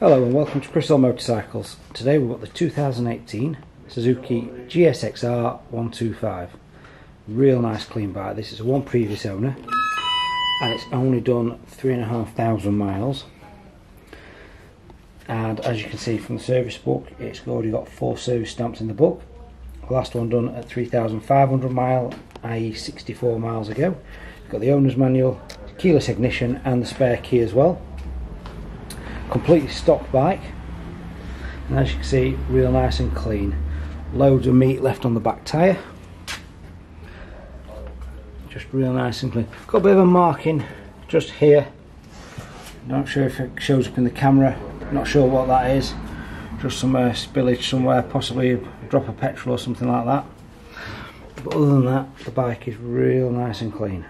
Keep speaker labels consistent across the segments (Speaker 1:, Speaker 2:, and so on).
Speaker 1: Hello and welcome to Hall Motorcycles. Today we've got the 2018 Suzuki GSXR 125. Real nice clean bike. This is one previous owner and it's only done three and a half thousand miles. And as you can see from the service book, it's already got four service stamps in the book. The last one done at 3,500 mile, i.e. 64 miles ago. got the owner's manual, keyless ignition and the spare key as well completely stock bike. And as you can see real nice and clean. Loads of meat left on the back tyre. Just real nice and clean. Got a bit of a marking just here. Not sure if it shows up in the camera. Not sure what that is. Just some uh, spillage somewhere possibly a drop of petrol or something like that. But other than that the bike is real nice and clean.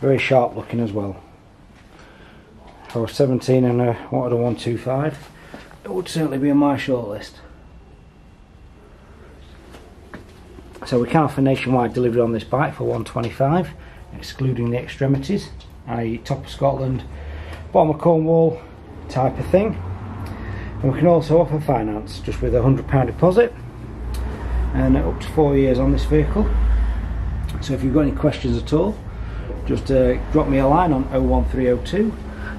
Speaker 1: Very sharp looking as well I was 17 and I wanted a 125 it would certainly be on my shortlist so we can offer nationwide delivery on this bike for 125 excluding the extremities i.e. top of Scotland bottom of Cornwall type of thing. And we can also offer finance just with a £100 deposit and up to four years on this vehicle. So if you've got any questions at all just uh, drop me a line on 01302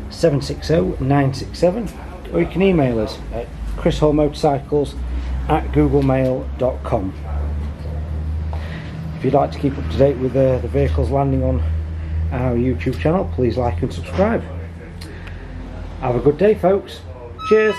Speaker 1: 760 967 or you can email us at chrishallmotorcycles at googlemail.com if you'd like to keep up to date with uh, the vehicles landing on our YouTube channel please like and subscribe. Have a good day folks. Cheers